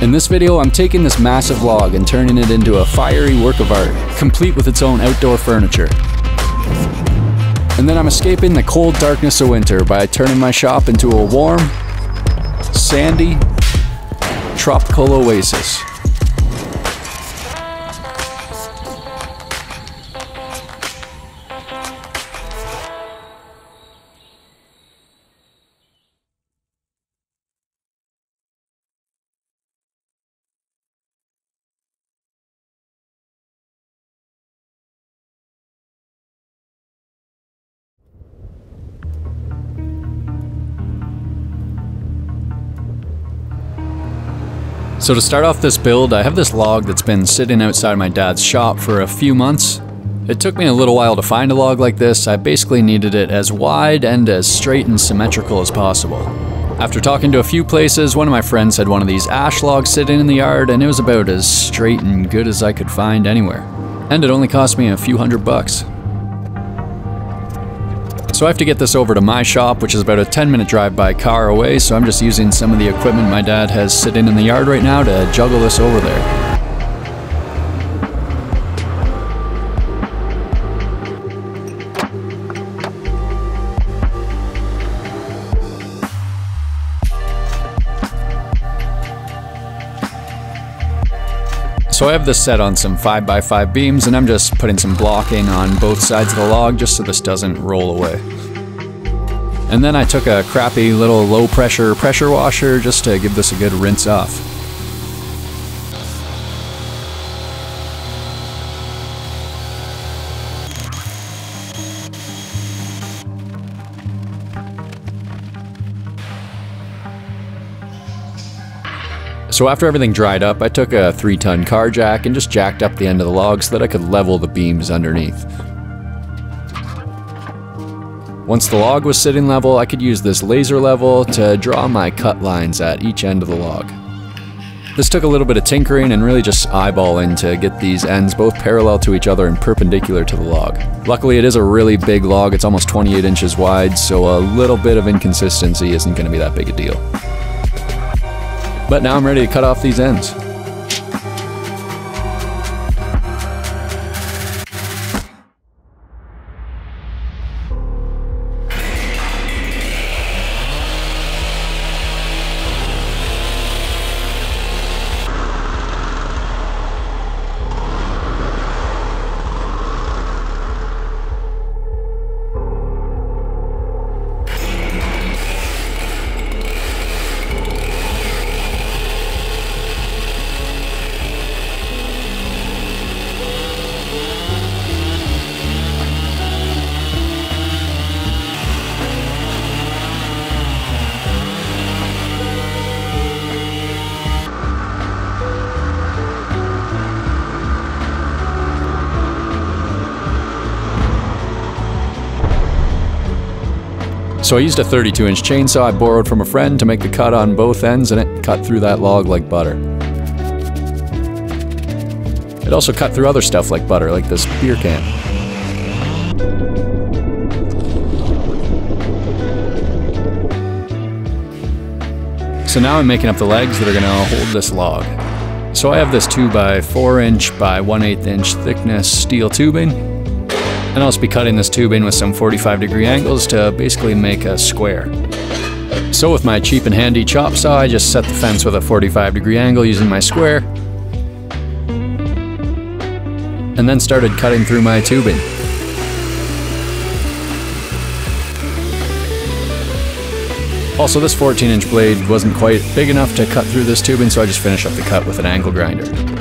In this video, I'm taking this massive log and turning it into a fiery work of art, complete with its own outdoor furniture. And then I'm escaping the cold darkness of winter by turning my shop into a warm, sandy, tropical oasis. So to start off this build, I have this log that's been sitting outside my dad's shop for a few months. It took me a little while to find a log like this, I basically needed it as wide and as straight and symmetrical as possible. After talking to a few places, one of my friends had one of these ash logs sitting in the yard and it was about as straight and good as I could find anywhere. And it only cost me a few hundred bucks. So I have to get this over to my shop, which is about a 10 minute drive by car away, so I'm just using some of the equipment my dad has sitting in the yard right now to juggle this over there. So I have this set on some 5x5 beams and I'm just putting some blocking on both sides of the log just so this doesn't roll away. And then I took a crappy little low pressure pressure washer just to give this a good rinse off. So after everything dried up, I took a 3 ton car jack and just jacked up the end of the log so that I could level the beams underneath. Once the log was sitting level, I could use this laser level to draw my cut lines at each end of the log. This took a little bit of tinkering and really just eyeballing to get these ends both parallel to each other and perpendicular to the log. Luckily it is a really big log, it's almost 28 inches wide, so a little bit of inconsistency isn't going to be that big a deal. But now I'm ready to cut off these ends. So I used a 32 inch chainsaw I borrowed from a friend to make the cut on both ends and it cut through that log like butter. It also cut through other stuff like butter, like this beer can. So now I'm making up the legs that are gonna hold this log. So I have this 2 by 4 inch by 1 8 inch thickness steel tubing and I'll just be cutting this tube in with some 45 degree angles to basically make a square. So with my cheap and handy chop saw, I just set the fence with a 45 degree angle using my square, and then started cutting through my tubing. Also, this 14 inch blade wasn't quite big enough to cut through this tubing, so I just finished up the cut with an angle grinder.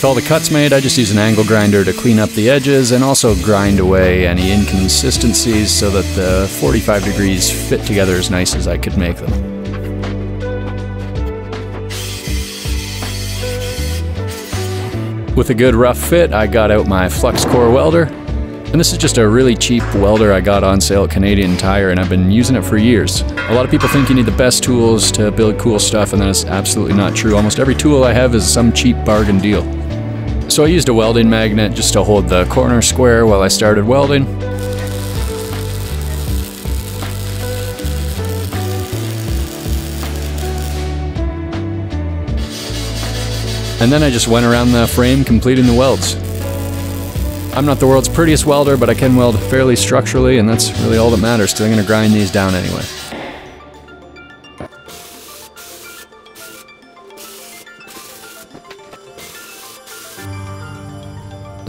With all the cuts made, I just use an angle grinder to clean up the edges and also grind away any inconsistencies so that the 45 degrees fit together as nice as I could make them. With a good rough fit, I got out my flux core welder And this is just a really cheap welder I got on sale at Canadian Tire and I've been using it for years. A lot of people think you need the best tools to build cool stuff and that is absolutely not true. Almost every tool I have is some cheap bargain deal. So I used a welding magnet just to hold the corner square while I started welding. And then I just went around the frame completing the welds. I'm not the world's prettiest welder, but I can weld fairly structurally, and that's really all that matters, because I'm going to grind these down anyway.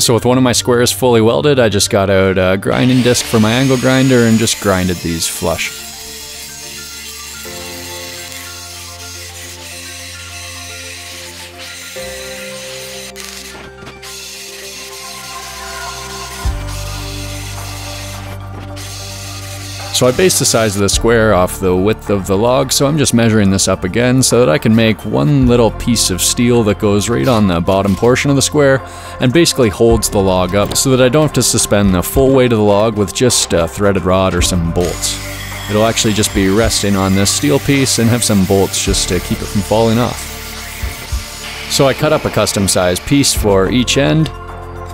So with one of my squares fully welded, I just got out a grinding disc for my angle grinder and just grinded these flush. So I based the size of the square off the width of the log, so I'm just measuring this up again so that I can make one little piece of steel that goes right on the bottom portion of the square and basically holds the log up so that I don't have to suspend the full weight of the log with just a threaded rod or some bolts. It'll actually just be resting on this steel piece and have some bolts just to keep it from falling off. So I cut up a custom sized piece for each end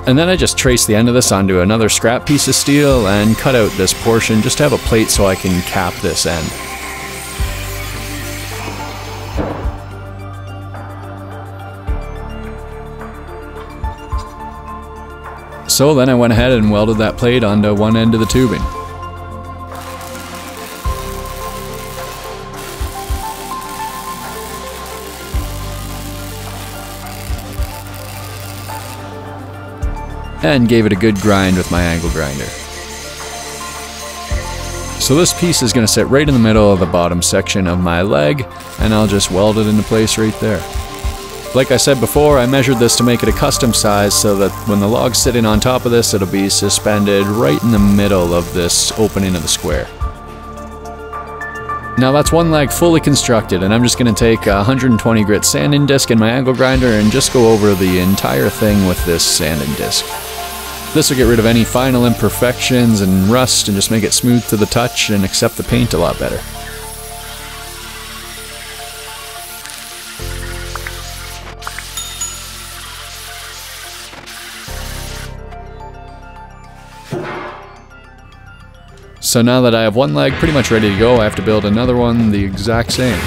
and then I just trace the end of this onto another scrap piece of steel and cut out this portion just to have a plate so I can cap this end. So then I went ahead and welded that plate onto one end of the tubing. And gave it a good grind with my angle grinder. So this piece is going to sit right in the middle of the bottom section of my leg, and I'll just weld it into place right there. Like I said before, I measured this to make it a custom size so that when the log's sitting on top of this, it'll be suspended right in the middle of this opening of the square. Now that's one leg fully constructed and I'm just going to take a 120 grit sanding disc in my angle grinder and just go over the entire thing with this sanding disc. This will get rid of any final imperfections and rust and just make it smooth to the touch and accept the paint a lot better. So now that I have one leg pretty much ready to go, I have to build another one the exact same.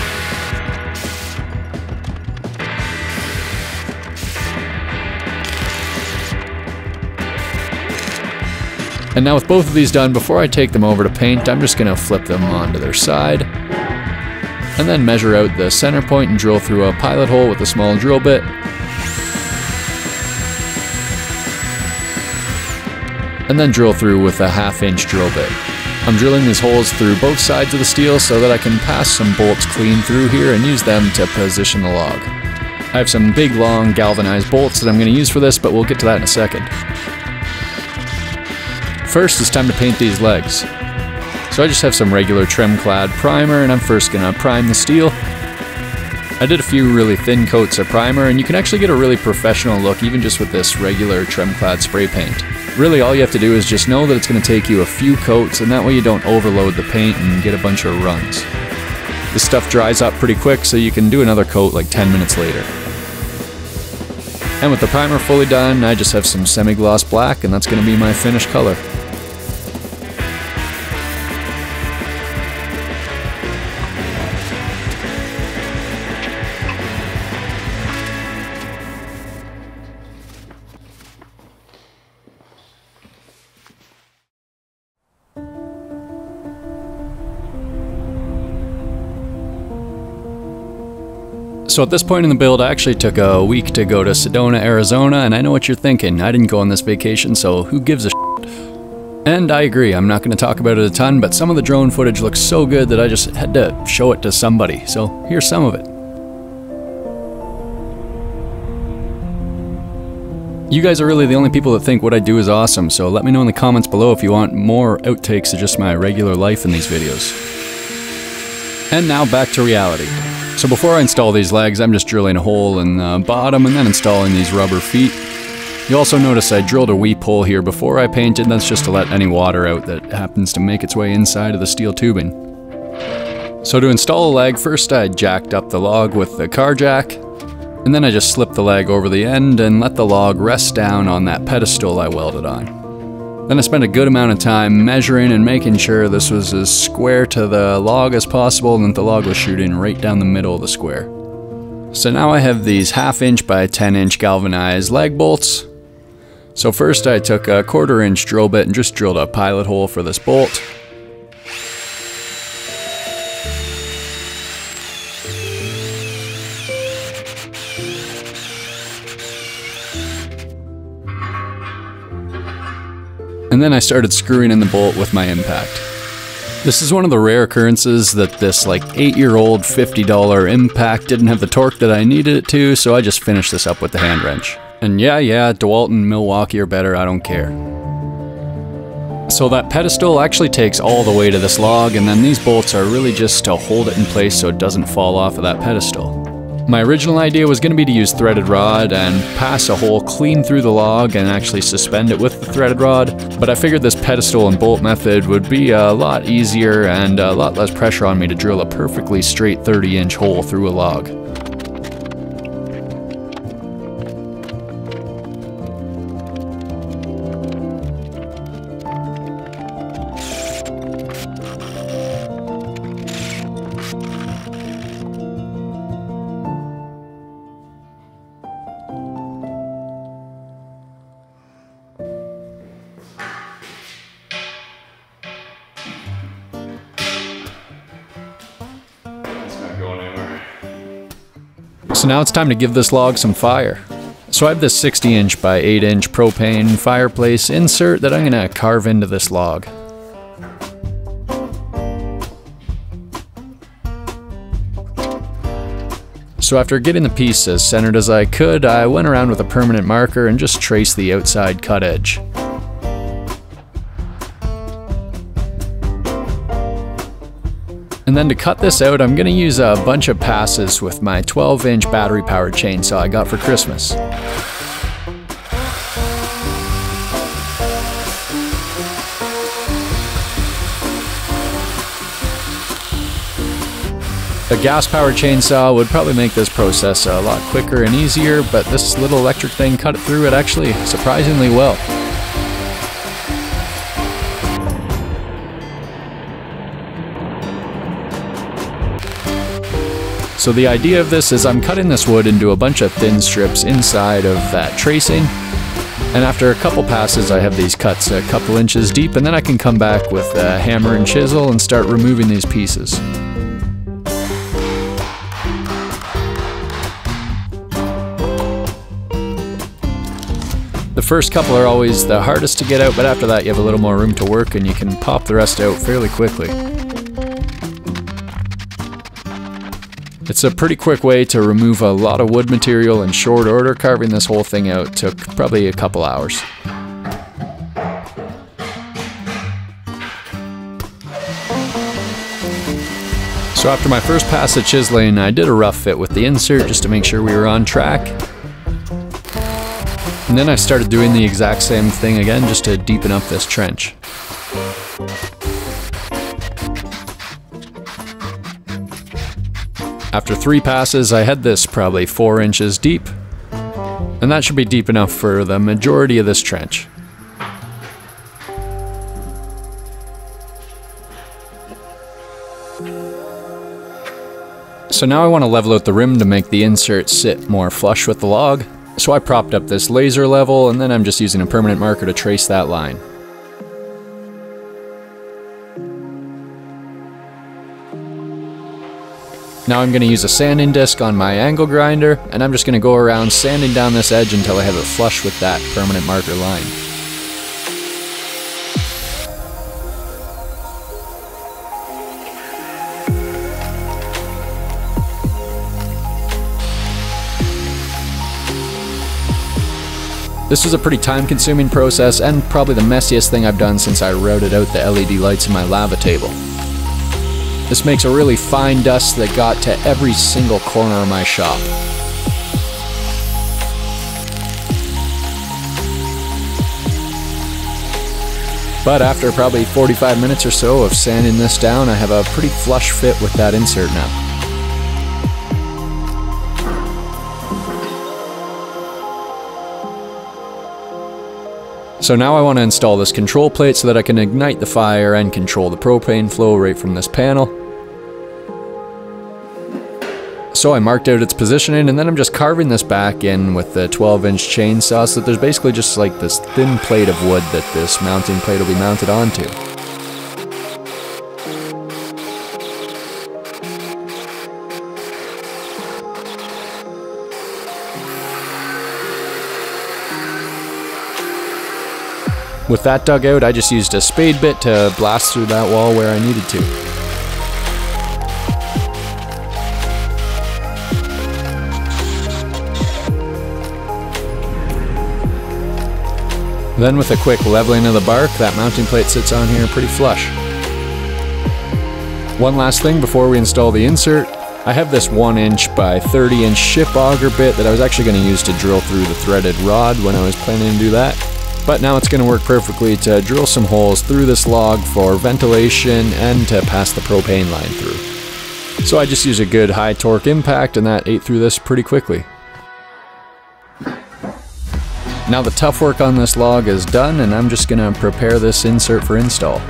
And now with both of these done, before I take them over to paint, I'm just going to flip them onto their side. And then measure out the center point and drill through a pilot hole with a small drill bit. And then drill through with a half inch drill bit. I'm drilling these holes through both sides of the steel so that I can pass some bolts clean through here and use them to position the log. I have some big long galvanized bolts that I'm going to use for this, but we'll get to that in a second. First, it's time to paint these legs. So I just have some regular Tremclad primer and I'm first gonna prime the steel. I did a few really thin coats of primer and you can actually get a really professional look even just with this regular Tremclad spray paint. Really all you have to do is just know that it's going to take you a few coats and that way you don't overload the paint and get a bunch of runs. This stuff dries up pretty quick so you can do another coat like 10 minutes later. And with the primer fully done, I just have some semi-gloss black and that's going to be my finished color. So at this point in the build, I actually took a week to go to Sedona, Arizona, and I know what you're thinking. I didn't go on this vacation, so who gives a? And I agree, I'm not going to talk about it a ton, but some of the drone footage looks so good that I just had to show it to somebody. So here's some of it. You guys are really the only people that think what I do is awesome, so let me know in the comments below if you want more outtakes of just my regular life in these videos. And now back to reality. So before I install these legs, I'm just drilling a hole in the bottom and then installing these rubber feet. You also notice I drilled a weep hole here before I painted, that's just to let any water out that happens to make its way inside of the steel tubing. So to install a leg, first I jacked up the log with the car jack, and then I just slipped the leg over the end and let the log rest down on that pedestal I welded on. Then I spent a good amount of time measuring and making sure this was as square to the log as possible and that the log was shooting right down the middle of the square. So now I have these half inch by 10 inch galvanized leg bolts so first I took a quarter inch drill bit and just drilled a pilot hole for this bolt. And then I started screwing in the bolt with my impact. This is one of the rare occurrences that this like 8 year old $50 impact didn't have the torque that I needed it to, so I just finished this up with the hand wrench. And yeah, yeah, DeWalt and Milwaukee are better, I don't care. So that pedestal actually takes all the way to this log, and then these bolts are really just to hold it in place so it doesn't fall off of that pedestal. My original idea was going to be to use threaded rod and pass a hole clean through the log and actually suspend it with the threaded rod, but I figured this pedestal and bolt method would be a lot easier and a lot less pressure on me to drill a perfectly straight 30 inch hole through a log. So now it's time to give this log some fire. So I have this 60 inch by 8 inch propane fireplace insert that I'm going to carve into this log. So after getting the piece as centered as I could, I went around with a permanent marker and just traced the outside cut edge. And then to cut this out, I'm gonna use a bunch of passes with my 12 inch battery powered chainsaw I got for Christmas. A gas powered chainsaw would probably make this process a lot quicker and easier, but this little electric thing cut it through it actually surprisingly well. So the idea of this is I'm cutting this wood into a bunch of thin strips inside of that tracing. And after a couple passes, I have these cuts a couple inches deep, and then I can come back with a hammer and chisel and start removing these pieces. The first couple are always the hardest to get out, but after that you have a little more room to work and you can pop the rest out fairly quickly. It's a pretty quick way to remove a lot of wood material in short order. Carving this whole thing out took probably a couple hours. So after my first pass at chiseling, I did a rough fit with the insert just to make sure we were on track. And then I started doing the exact same thing again just to deepen up this trench. After three passes, I had this probably four inches deep, and that should be deep enough for the majority of this trench. So now I want to level out the rim to make the insert sit more flush with the log. So I propped up this laser level and then I'm just using a permanent marker to trace that line. Now I'm going to use a sanding disc on my angle grinder, and I'm just going to go around sanding down this edge until I have it flush with that permanent marker line. This was a pretty time consuming process and probably the messiest thing I've done since I routed out the LED lights in my lava table. This makes a really fine dust that got to every single corner of my shop. But after probably 45 minutes or so of sanding this down, I have a pretty flush fit with that insert now. So now I want to install this control plate so that I can ignite the fire and control the propane flow right from this panel. So I marked out its positioning and then I'm just carving this back in with the 12 inch chainsaw so that there's basically just like this thin plate of wood that this mounting plate will be mounted onto. With that dug out, I just used a spade bit to blast through that wall where I needed to. Then with a quick leveling of the bark, that mounting plate sits on here pretty flush. One last thing before we install the insert, I have this 1 inch by 30 inch ship auger bit that I was actually going to use to drill through the threaded rod when I was planning to do that. But now it's going to work perfectly to drill some holes through this log for ventilation and to pass the propane line through. So I just use a good high torque impact and that ate through this pretty quickly. Now the tough work on this log is done and I'm just going to prepare this insert for install.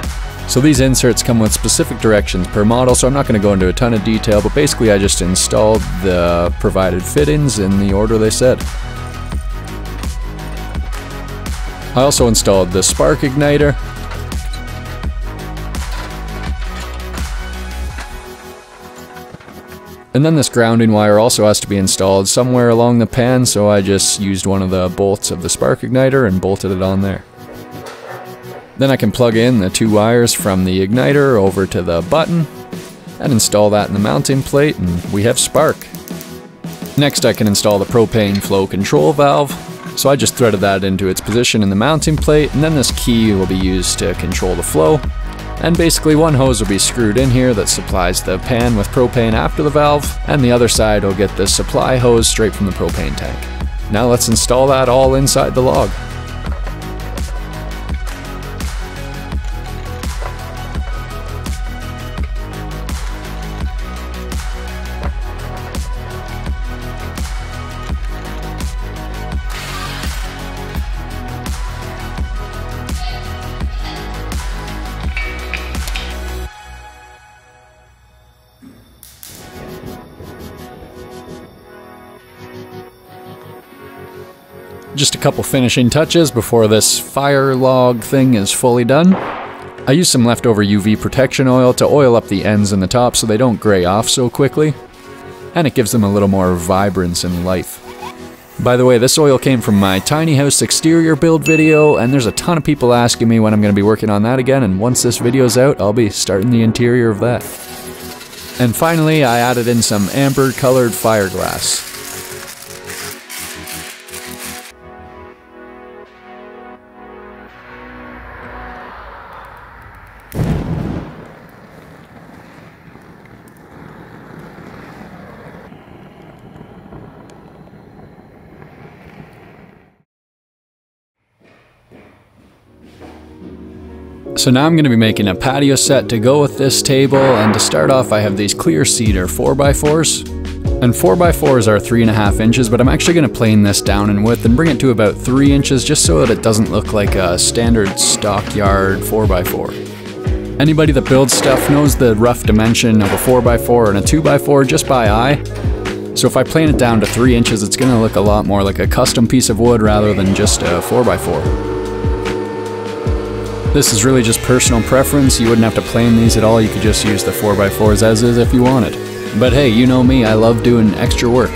So these inserts come with specific directions per model, so I'm not going to go into a ton of detail, but basically I just installed the provided fittings in the order they said. I also installed the spark igniter. And then this grounding wire also has to be installed somewhere along the pan, so I just used one of the bolts of the spark igniter and bolted it on there. Then I can plug in the two wires from the igniter over to the button and install that in the mounting plate and we have spark. Next I can install the propane flow control valve so I just threaded that into its position in the mounting plate, and then this key will be used to control the flow. And basically one hose will be screwed in here that supplies the pan with propane after the valve, and the other side will get the supply hose straight from the propane tank. Now let's install that all inside the log. Couple finishing touches before this fire log thing is fully done. I use some leftover UV protection oil to oil up the ends and the top so they don't gray off so quickly, and it gives them a little more vibrance and life. By the way, this oil came from my tiny house exterior build video, and there's a ton of people asking me when I'm going to be working on that again, and once this video's out, I'll be starting the interior of that. And finally, I added in some amber colored fiberglass. So now I'm going to be making a patio set to go with this table, and to start off I have these clear cedar 4x4s. And 4x4s are 3.5 inches, but I'm actually going to plane this down in width and bring it to about 3 inches just so that it doesn't look like a standard stockyard 4x4. Anybody that builds stuff knows the rough dimension of a 4x4 and a 2x4 just by eye. So if I plane it down to 3 inches, it's going to look a lot more like a custom piece of wood rather than just a 4x4. This is really just personal preference, you wouldn't have to plane these at all, you could just use the 4x4s as is if you wanted. But hey, you know me, I love doing extra work.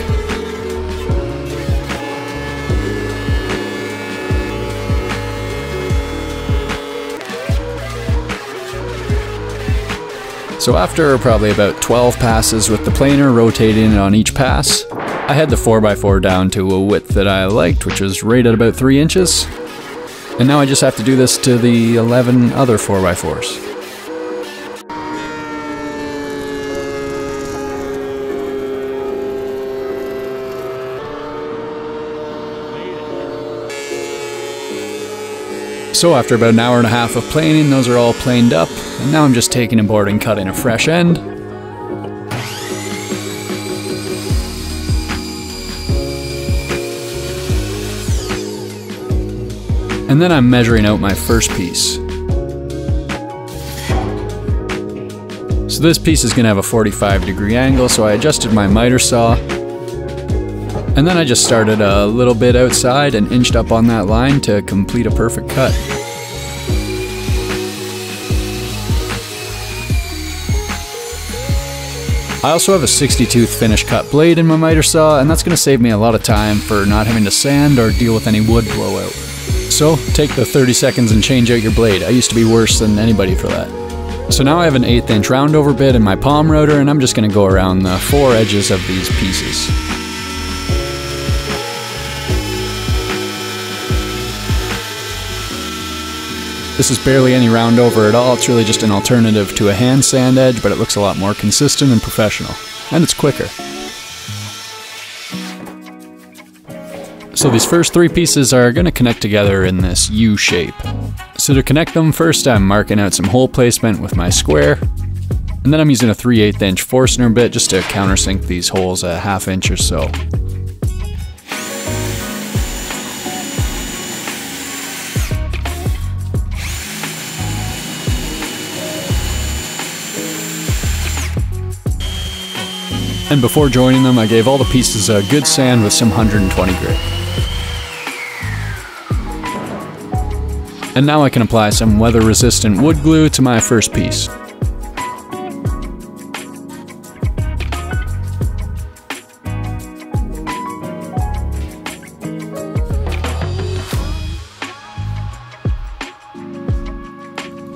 So after probably about 12 passes with the planer rotating on each pass, I had the 4x4 down to a width that I liked, which was right at about 3 inches. And now I just have to do this to the 11 other 4x4s. So after about an hour and a half of planing, those are all planed up, and now I'm just taking a board and cutting a fresh end. And then I'm measuring out my first piece. So this piece is going to have a 45 degree angle, so I adjusted my miter saw. And then I just started a little bit outside and inched up on that line to complete a perfect cut. I also have a 60 tooth finish cut blade in my miter saw, and that's going to save me a lot of time for not having to sand or deal with any wood blowout. So, take the 30 seconds and change out your blade. I used to be worse than anybody for that. So now I have an eighth inch roundover bit in my palm router and I'm just going to go around the four edges of these pieces. This is barely any roundover at all, it's really just an alternative to a hand sand edge, but it looks a lot more consistent and professional. And it's quicker. So these first three pieces are going to connect together in this U shape. So to connect them, first I'm marking out some hole placement with my square, and then I'm using a 3 8 inch Forstner bit just to countersink these holes a half inch or so. And before joining them, I gave all the pieces a good sand with some 120 grit. And now I can apply some weather resistant wood glue to my first piece.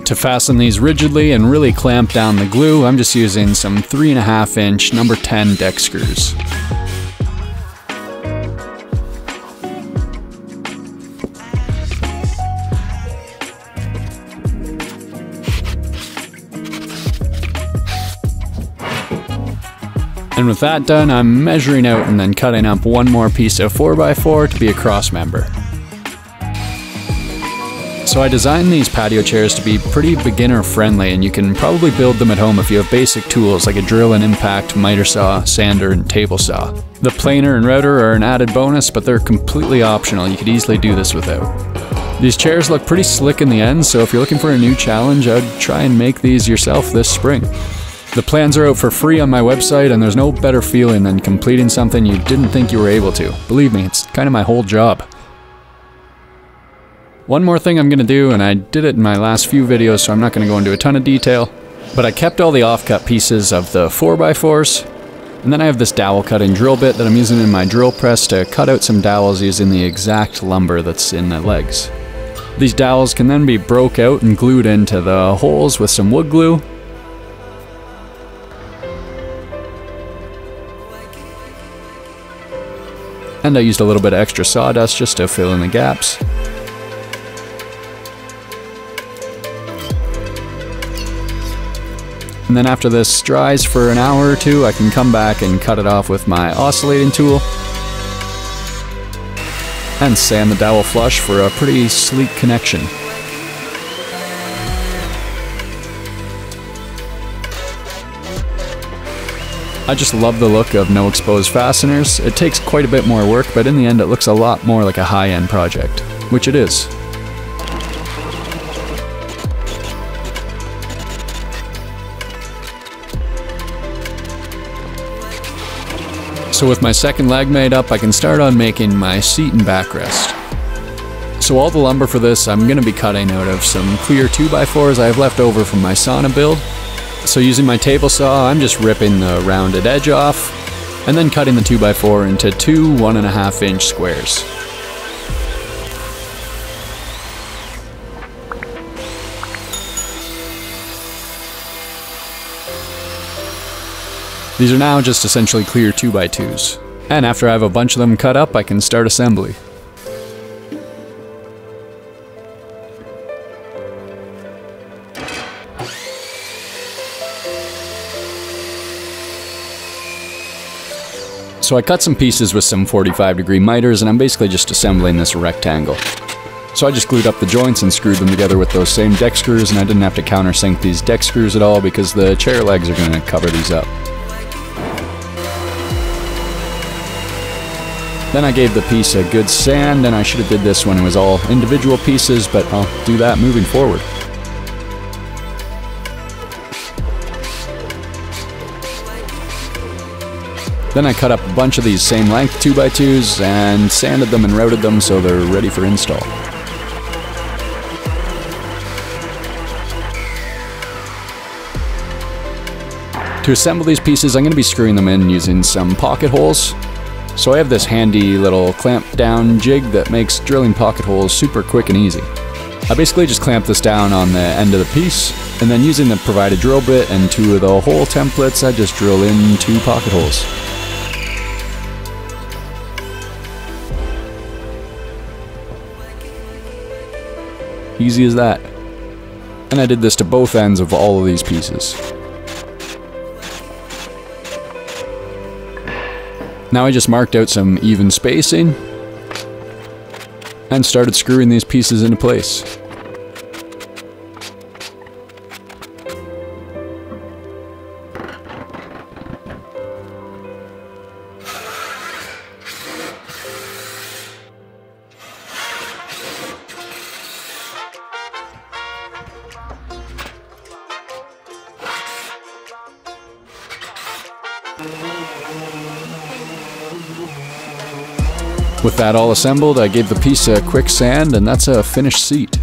To fasten these rigidly and really clamp down the glue, I'm just using some 3.5 inch number 10 deck screws. And with that done, I'm measuring out and then cutting up one more piece of 4x4 to be a cross member. So I designed these patio chairs to be pretty beginner friendly and you can probably build them at home if you have basic tools like a drill and impact, miter saw, sander, and table saw. The planer and router are an added bonus, but they're completely optional. You could easily do this without. These chairs look pretty slick in the end, so if you're looking for a new challenge, I'd try and make these yourself this spring. The plans are out for free on my website, and there's no better feeling than completing something you didn't think you were able to. Believe me, it's kind of my whole job. One more thing I'm going to do, and I did it in my last few videos, so I'm not going to go into a ton of detail, but I kept all the offcut pieces of the 4x4s, and then I have this dowel cutting drill bit that I'm using in my drill press to cut out some dowels using the exact lumber that's in the legs. These dowels can then be broke out and glued into the holes with some wood glue, and I used a little bit of extra sawdust just to fill in the gaps. And then after this dries for an hour or two, I can come back and cut it off with my oscillating tool. And sand the dowel flush for a pretty sleek connection. I just love the look of no exposed fasteners. It takes quite a bit more work, but in the end it looks a lot more like a high-end project. Which it is. So with my second leg made up, I can start on making my seat and backrest. So all the lumber for this I'm going to be cutting out of some clear 2x4s I have left over from my sauna build. So using my table saw, I'm just ripping the rounded edge off, and then cutting the 2x4 into two 1.5 inch squares. These are now just essentially clear 2x2s. And after I have a bunch of them cut up, I can start assembly. So I cut some pieces with some 45 degree miters and I'm basically just assembling this rectangle. So I just glued up the joints and screwed them together with those same deck screws and I didn't have to countersink these deck screws at all because the chair legs are going to cover these up. Then I gave the piece a good sand and I should have did this when it was all individual pieces, but I'll do that moving forward. Then I cut up a bunch of these same length 2x2s and sanded them and routed them so they're ready for install. To assemble these pieces, I'm going to be screwing them in using some pocket holes. So I have this handy little clamp down jig that makes drilling pocket holes super quick and easy. I basically just clamp this down on the end of the piece, and then using the provided drill bit and two of the hole templates, I just drill in two pocket holes. Easy as that. And I did this to both ends of all of these pieces. Now I just marked out some even spacing and started screwing these pieces into place. That all assembled, I gave the piece a quick sand and that's a finished seat.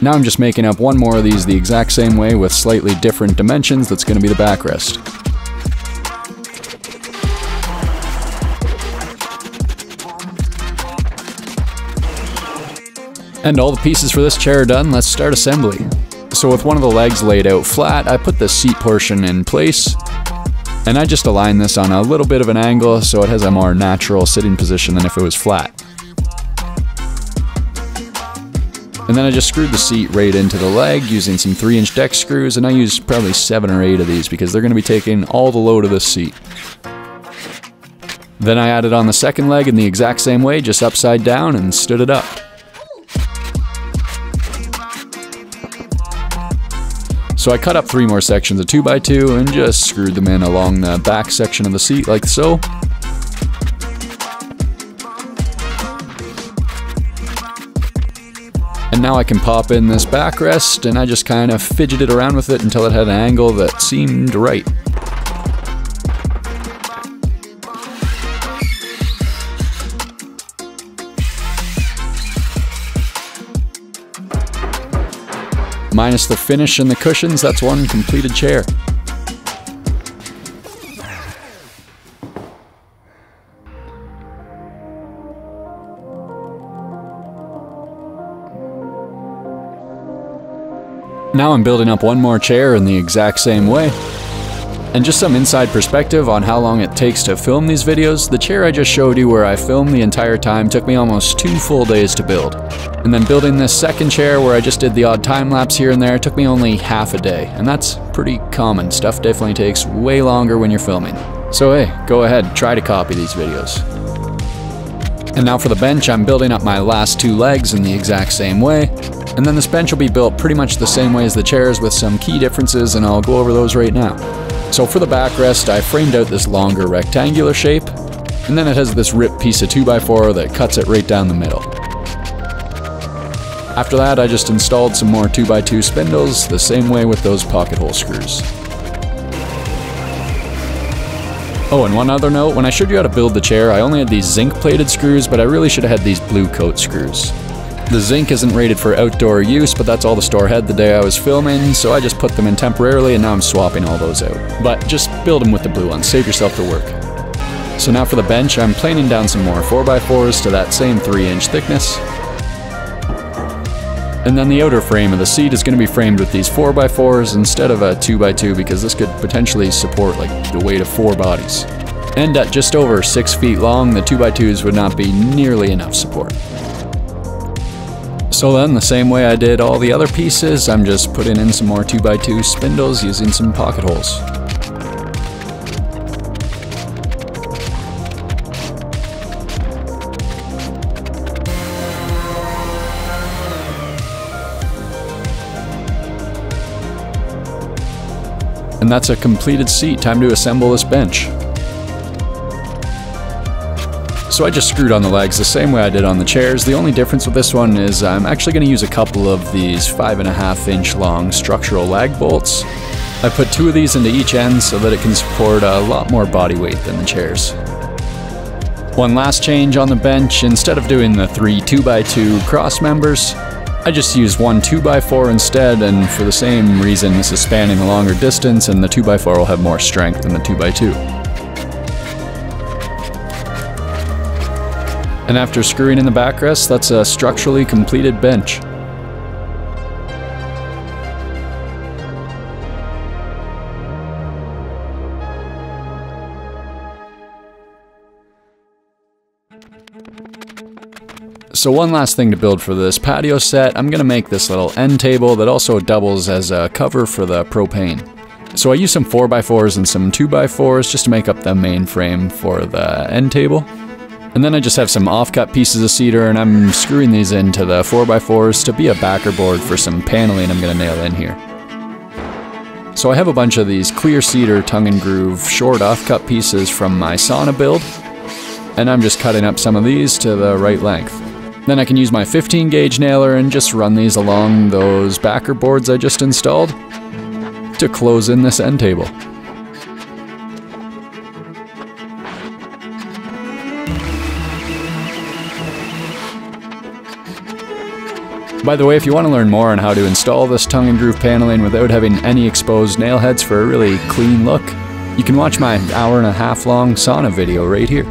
Now I'm just making up one more of these the exact same way with slightly different dimensions that's going to be the backrest. And all the pieces for this chair are done, let's start assembly. So with one of the legs laid out flat, I put the seat portion in place, and I just align this on a little bit of an angle so it has a more natural sitting position than if it was flat. And then I just screwed the seat right into the leg using some 3 inch deck screws and I used probably 7 or 8 of these because they're going to be taking all the load of this seat. Then I added on the second leg in the exact same way, just upside down and stood it up. So I cut up three more sections of 2x2 and just screwed them in along the back section of the seat like so. And now I can pop in this backrest and I just kind of fidgeted around with it until it had an angle that seemed right. Minus the finish and the cushions, that's one completed chair. Now I'm building up one more chair in the exact same way. And just some inside perspective on how long it takes to film these videos, the chair I just showed you where I filmed the entire time took me almost two full days to build. And then building this second chair where I just did the odd time lapse here and there took me only half a day, and that's pretty common. Stuff definitely takes way longer when you're filming. So hey, go ahead, try to copy these videos. And now for the bench, I'm building up my last two legs in the exact same way, and then this bench will be built pretty much the same way as the chairs with some key differences and I'll go over those right now. So for the backrest, I framed out this longer rectangular shape, and then it has this ripped piece of 2x4 that cuts it right down the middle. After that, I just installed some more 2x2 spindles, the same way with those pocket hole screws. Oh, and one other note, when I showed you how to build the chair, I only had these zinc plated screws, but I really should have had these blue coat screws. The zinc isn't rated for outdoor use, but that's all the store had the day I was filming, so I just put them in temporarily and now I'm swapping all those out. But just build them with the blue ones, save yourself the work. So now for the bench, I'm planing down some more 4x4s to that same 3 inch thickness. And then the outer frame of the seat is going to be framed with these 4x4s instead of a 2x2 because this could potentially support like the weight of four bodies. And at just over 6 feet long, the 2x2s would not be nearly enough support. So then, the same way I did all the other pieces, I'm just putting in some more 2x2 spindles using some pocket holes. And that's a completed seat, time to assemble this bench. So I just screwed on the legs the same way I did on the chairs. The only difference with this one is I'm actually going to use a couple of these 5.5 inch long structural lag bolts. I put two of these into each end so that it can support a lot more body weight than the chairs. One last change on the bench, instead of doing the three 2x2 cross members, I just used one 2x4 instead, and for the same reason, this is spanning a longer distance and the 2x4 will have more strength than the 2x2. And after screwing in the backrest, that's a structurally completed bench. So one last thing to build for this patio set, I'm going to make this little end table that also doubles as a cover for the propane. So I use some 4x4s and some 2x4s just to make up the main frame for the end table. And then I just have some off-cut pieces of cedar and I'm screwing these into the 4x4s to be a backer board for some paneling I'm going to nail in here. So I have a bunch of these clear cedar tongue and groove short off-cut pieces from my sauna build. And I'm just cutting up some of these to the right length. Then I can use my 15 gauge nailer and just run these along those backer boards I just installed to close in this end table. By the way, if you want to learn more on how to install this tongue and groove paneling without having any exposed nail heads for a really clean look, you can watch my hour and a half long sauna video right here.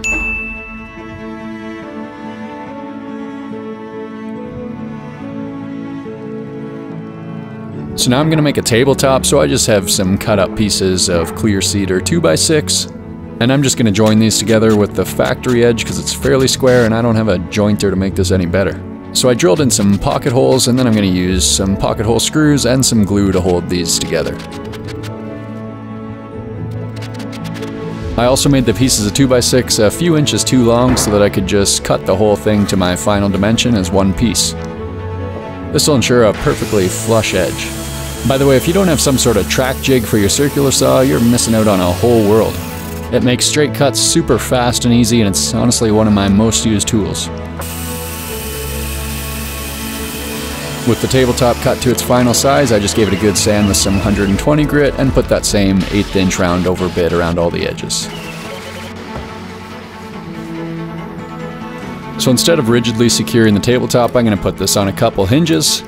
So now I'm going to make a tabletop, so I just have some cut up pieces of clear cedar 2x6, and I'm just going to join these together with the factory edge because it's fairly square and I don't have a jointer to make this any better. So I drilled in some pocket holes and then I'm going to use some pocket hole screws and some glue to hold these together. I also made the pieces of 2x6 a few inches too long so that I could just cut the whole thing to my final dimension as one piece. This will ensure a perfectly flush edge. By the way, if you don't have some sort of track jig for your circular saw, you're missing out on a whole world. It makes straight cuts super fast and easy and it's honestly one of my most used tools. With the tabletop cut to its final size, I just gave it a good sand with some 120 grit and put that same 8th inch round over bit around all the edges. So instead of rigidly securing the tabletop, I'm going to put this on a couple hinges.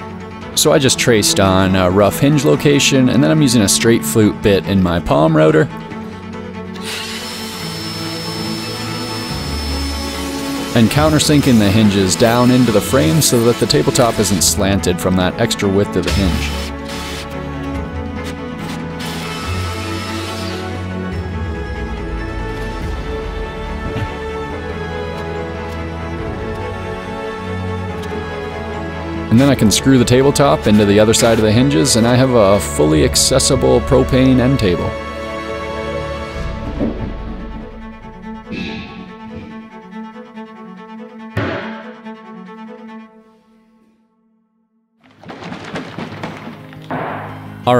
So I just traced on a rough hinge location, and then I'm using a straight flute bit in my palm router and countersinking the hinges down into the frame so that the tabletop isn't slanted from that extra width of the hinge. And then I can screw the tabletop into the other side of the hinges and I have a fully accessible propane end table.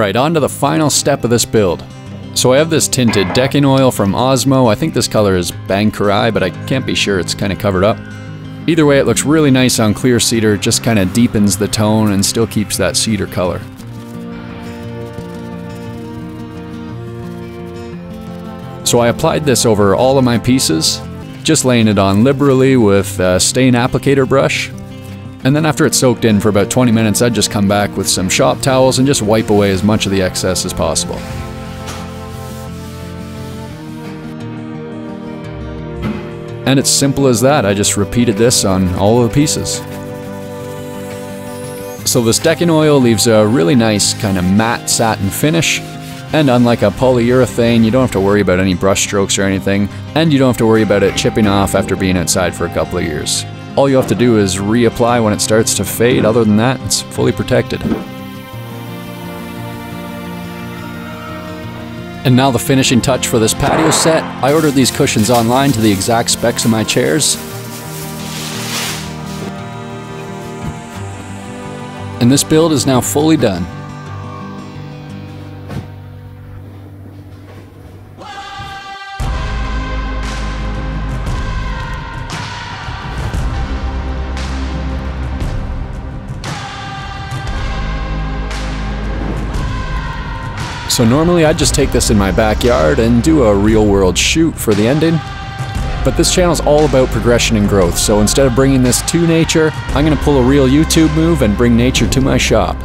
Alright, on to the final step of this build. So I have this tinted decking oil from Osmo. I think this color is Bangkirai, but I can't be sure, it's kind of covered up. Either way, it looks really nice on clear cedar, just kind of deepens the tone and still keeps that cedar color. So I applied this over all of my pieces, just laying it on liberally with a stain applicator brush, and then after it soaked in for about 20 minutes, I'd just come back with some shop towels and just wipe away as much of the excess as possible. And it's simple as that, I just repeated this on all of the pieces. So this decking oil leaves a really nice kind of matte satin finish, and unlike a polyurethane, you don't have to worry about any brush strokes or anything, and you don't have to worry about it chipping off after being outside for a couple of years. All you have to do is reapply when it starts to fade. Other than that, it's fully protected. And now the finishing touch for this patio set. I ordered these cushions online to the exact specs of my chairs. And this build is now fully done. So normally I'd just take this in my backyard and do a real world shoot for the ending. But this channel is all about progression and growth, so instead of bringing this to nature, I'm going to pull a real YouTube move and bring nature to my shop.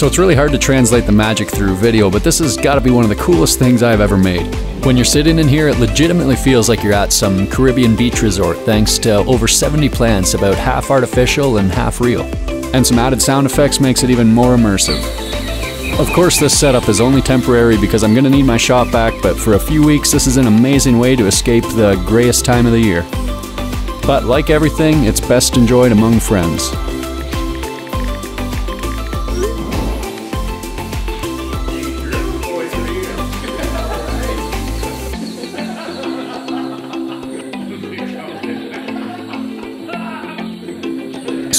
So it's really hard to translate the magic through video, but this has got to be one of the coolest things I've ever made. When you're sitting in here, it legitimately feels like you're at some Caribbean beach resort thanks to over 70 plants, about half artificial and half real. And some added sound effects makes it even more immersive. Of course, this setup is only temporary because I'm going to need my shop back, but for a few weeks, this is an amazing way to escape the grayest time of the year. But like everything, it's best enjoyed among friends.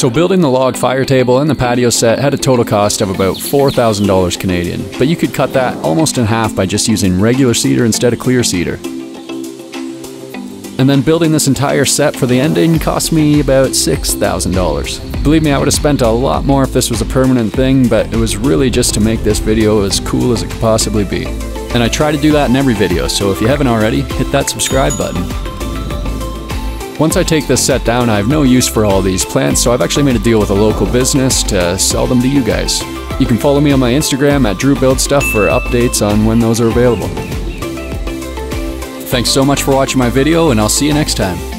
So building the log fire table and the patio set had a total cost of about $4,000 Canadian, but you could cut that almost in half by just using regular cedar instead of clear cedar. And then building this entire set for the ending cost me about $6,000. Believe me, I would have spent a lot more if this was a permanent thing, but it was really just to make this video as cool as it could possibly be. And I try to do that in every video, so if you haven't already, hit that subscribe button. Once I take this set down, I have no use for all these plants, so I've actually made a deal with a local business to sell them to you guys. You can follow me on my Instagram at DrewBuildsStuff for updates on when those are available. Thanks so much for watching my video, and I'll see you next time.